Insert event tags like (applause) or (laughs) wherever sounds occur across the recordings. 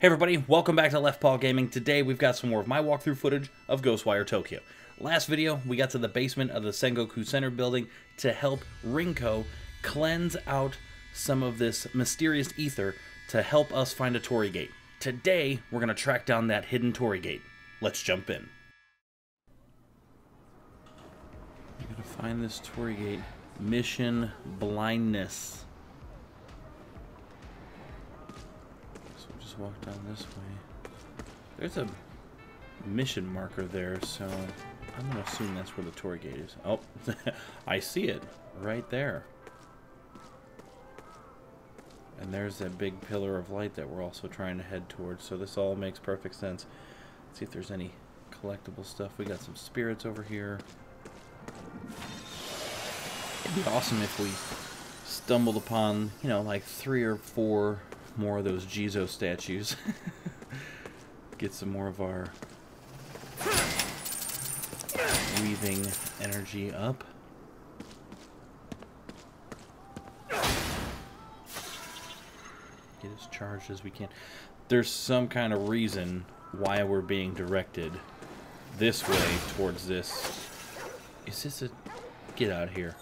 Hey everybody, welcome back to Left Paw Gaming. Today we've got some more of my walkthrough footage of Ghostwire Tokyo. Last video, we got to the basement of the Sengoku Center building to help Rinko cleanse out some of this mysterious ether to help us find a Torii Gate. Today, we're going to track down that hidden Torii Gate. Let's jump in. We're going to find this Torii Gate. Mission Blindness. Walk down this way. There's a mission marker there, so I'm going to assume that's where the Torii Gate is. Oh, (laughs) I see it right there. And there's that big pillar of light that we're also trying to head towards, so this all makes perfect sense. Let's see if there's any collectible stuff. We got some spirits over here. It'd be awesome if we stumbled upon, you know, like three or four more of those Jizo statues. (laughs) Get some more of our weaving energy up. Get as charged as we can. There's some kind of reason why we're being directed this way towards this. Is this a... Get out of here.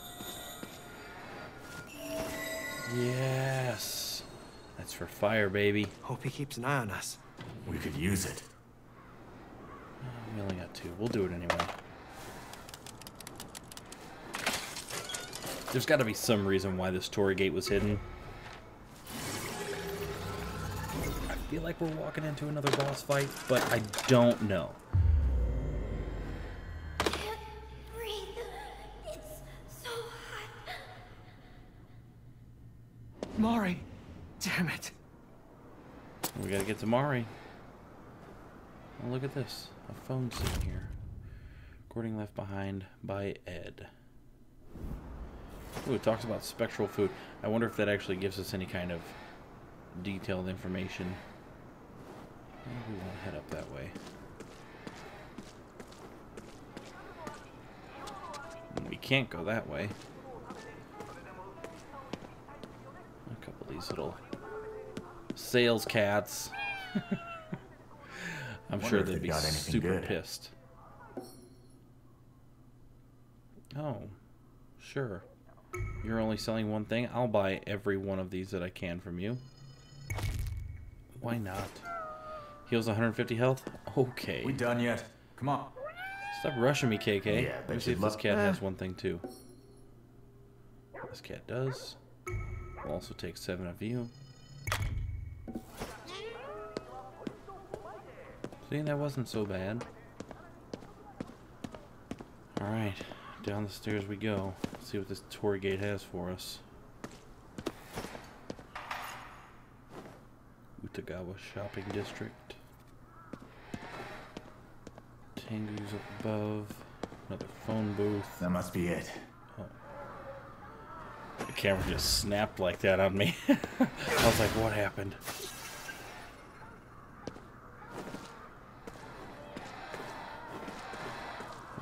Yes. That's for fire, baby. Hope he keeps an eye on us. We could use it. Uh, we only got two. We'll do it anyway. There's got to be some reason why this Torii Gate was hidden. I feel like we're walking into another boss fight, but I don't know. Mari! Damn it. We gotta get to Mari. Oh, look at this. A phone sitting here. Recording left behind by Ed. Ooh, it talks about spectral food. I wonder if that actually gives us any kind of detailed information. Maybe we won't head up that way. We can't go that way. A couple of these little sales cats. (laughs) I'm sure they'd be super good. pissed. Oh, sure. You're only selling one thing? I'll buy every one of these that I can from you. Why not? Heals 150 health? Okay. We done yet? Come on. Stop rushing me, KK. Yeah, Let me see if this cat has eh. one thing too. This cat does. We'll also take seven of you. See, that wasn't so bad. Alright, down the stairs we go. Let's see what this Torii Gate has for us. Utagawa Shopping District. Tengu's up above. Another phone booth. That must be it. Oh. The camera just snapped like that on me. (laughs) I was like, what happened?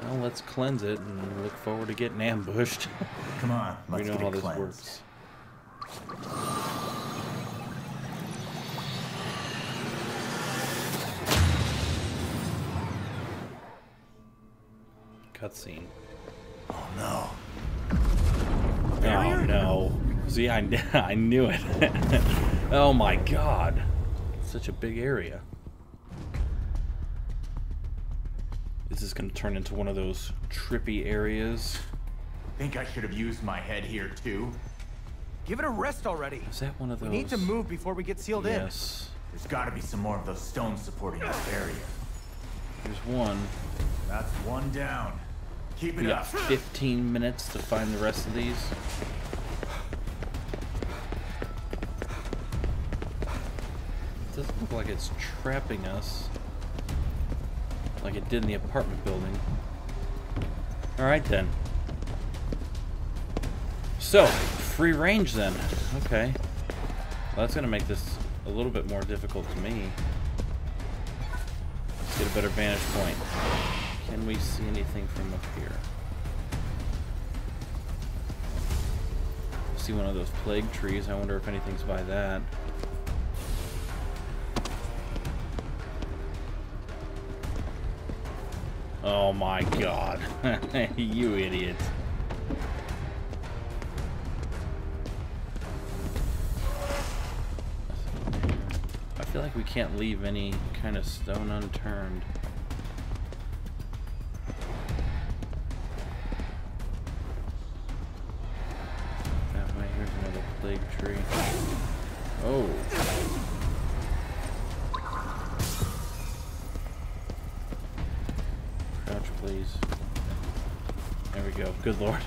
Well, let's cleanse it and look forward to getting ambushed. (laughs) Come on, we know how this cleansed. works. Cutscene. Oh no. Oh no. See, I, (laughs) I knew it. (laughs) oh my god. Such a big area. This is this going to turn into one of those trippy areas? I think I should have used my head here too? Give it a rest already. Is that one of those? We need to move before we get sealed yes. in. Yes. There's got to be some more of those stones supporting this area. There's one. That's one down. Keep it we it got 15 minutes to find the rest of these. It doesn't look like it's trapping us like it did in the apartment building. Alright then. So, free range then. Okay. Well, that's going to make this a little bit more difficult to me. Let's get a better vantage point. Can we see anything from up here? See one of those plague trees. I wonder if anything's by that. Oh my god. (laughs) you idiot. I feel like we can't leave any kind of stone unturned. That way, here's another plague tree. Oh. Good lord.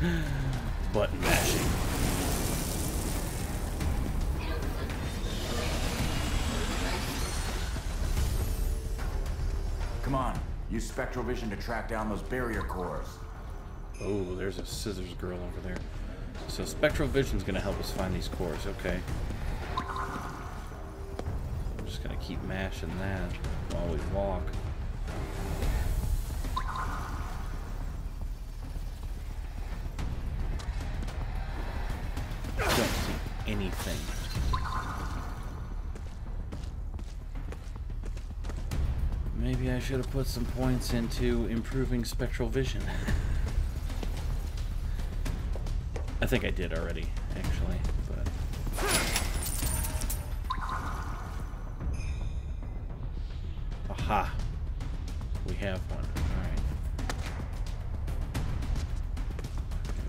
(laughs) Button mashing. Come on. Use spectral vision to track down those barrier cores. Oh, there's a scissors girl over there. So spectral vision's gonna help us find these cores, okay. I'm just gonna keep mashing that while we walk. Anything. Maybe I should have put some points into improving spectral vision. (laughs) I think I did already, actually, but... Aha! We have one. Alright.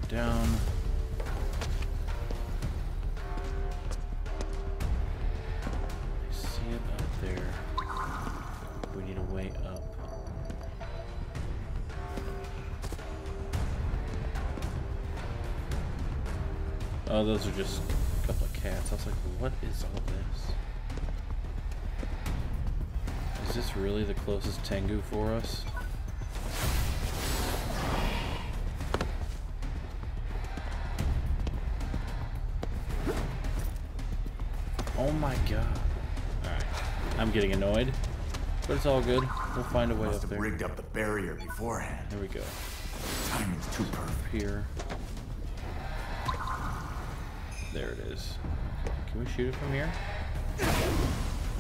Down. There. We need a way up. Oh, those are just a couple of cats. I was like, what is all this? Is this really the closest Tengu for us? Oh my god. Alright. I'm getting annoyed. But it's all good. We'll find a way Must up have there. rigged up the barrier beforehand. There we go. Timing's too perfect. Here. There it is. Okay. Can we shoot it from here?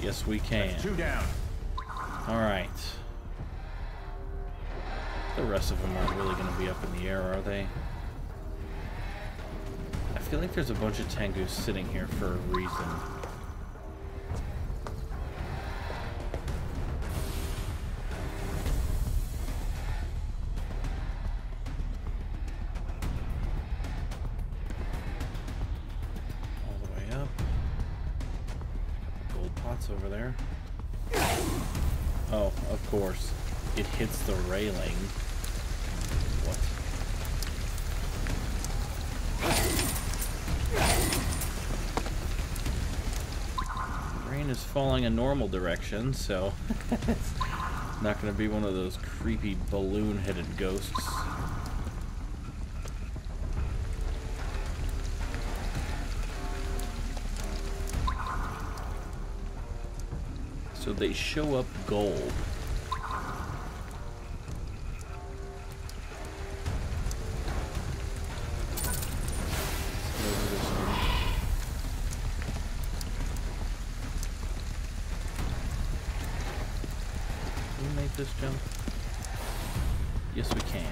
Yes, we can. Two down. Alright. The rest of them aren't really going to be up in the air, are they? I feel like there's a bunch of Tengus sitting here for a reason. Course. It hits the railing. What? Rain is falling a normal direction, so it's (laughs) not going to be one of those creepy balloon-headed ghosts. So they show up gold. Let's go over this one. Can we make this jump? Yes, we can.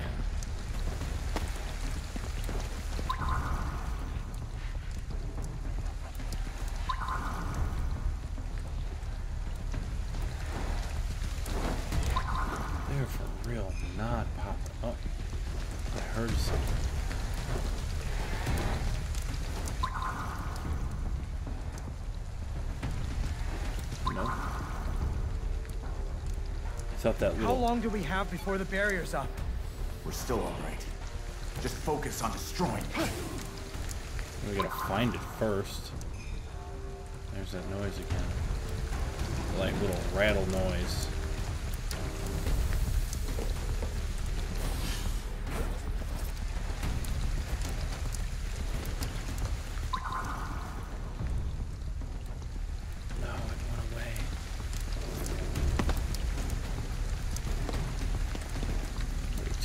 They're for real not popping up. I heard something. Nope. I thought that How long do we have before the barrier's up? We're still all right. Just focus on destroying it. We gotta find it first. There's that noise again. Like little rattle noise. No, it went away. Way too low. building. This is back by the start of the area. Yeah, I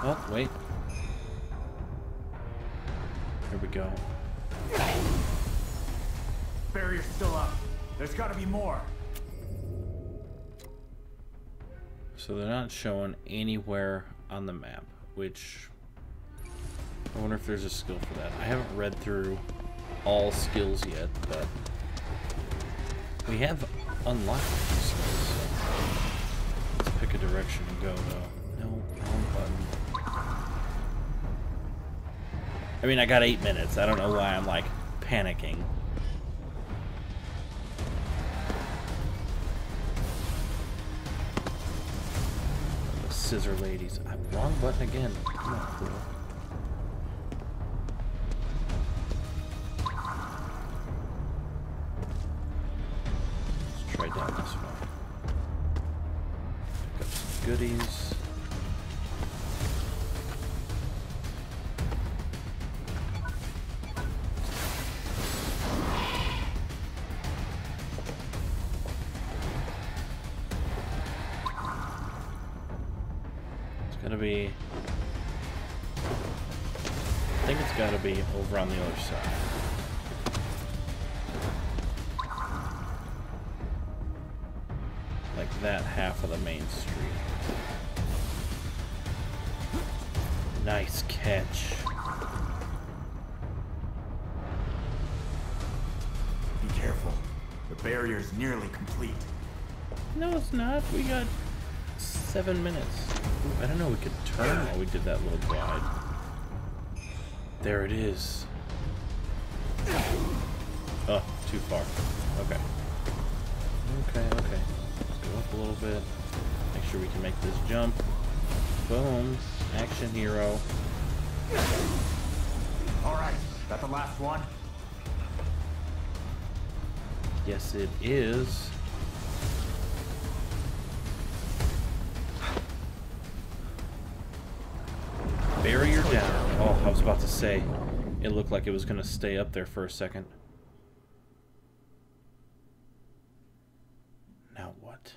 Oh, wait. Here we go. Barrier's still up. There's gotta be more. So they're not showing anywhere on the map, which I wonder if there's a skill for that. I haven't read through all skills yet, but we have unlocked skills. So let's pick a direction and go, though. No, wrong button. I mean, I got eight minutes. I don't know why I'm like panicking. The scissor ladies. I'm wrong button again. Let's try down this one. Pick up some goodies. Be. I think it's gotta be over on the other side. Like that half of the main street. Nice catch. Be careful. The barrier's nearly complete. No, it's not. We got seven minutes. Ooh, I don't know. We could turn while we did that little glide. There it is. Oh, too far. Okay. Okay, okay. Let's go up a little bit. Make sure we can make this jump. Boom. Action hero. All right, that the last one? Yes, it is. I was about to say, it looked like it was going to stay up there for a second. Now what?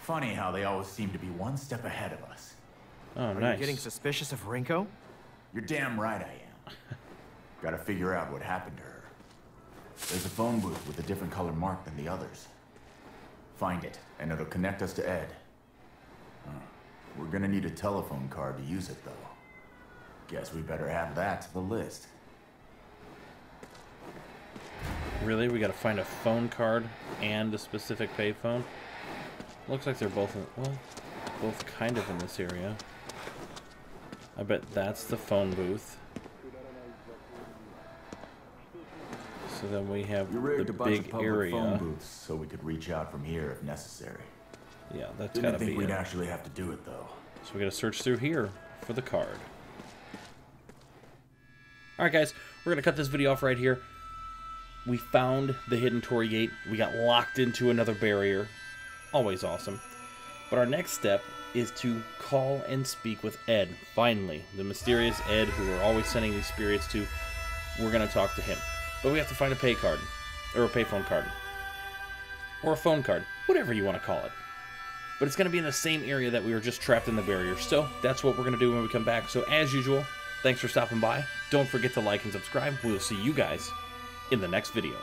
Funny how they always seem to be one step ahead of us. Oh, Are nice. you getting suspicious of Rinko? You're damn right I am. (laughs) Gotta figure out what happened to her. There's a phone booth with a different color mark than the others. Find it, and it'll connect us to Ed. Huh. We're gonna need a telephone card to use it, though. Guess we better add that to the list. Really? We gotta find a phone card and a specific payphone? Looks like they're both, in, well, both kind of in this area. I bet that's the phone booth. So then we have We rigged the a bunch of big public area. phone booths so we could reach out from here if necessary. Yeah, that's Didn't gotta think be we'd it. actually have to do it, though. So we gotta search through here for the card. Alright guys, we're gonna cut this video off right here. We found the hidden Torii gate. We got locked into another barrier. Always awesome. But our next step is to call and speak with Ed. Finally, the mysterious Ed who we're always sending these spirits to. We're gonna talk to him. But we have to find a pay card. Or a payphone card. Or a phone card. Whatever you want to call it but it's going to be in the same area that we were just trapped in the barrier. So that's what we're going to do when we come back. So as usual, thanks for stopping by. Don't forget to like and subscribe. We'll see you guys in the next video.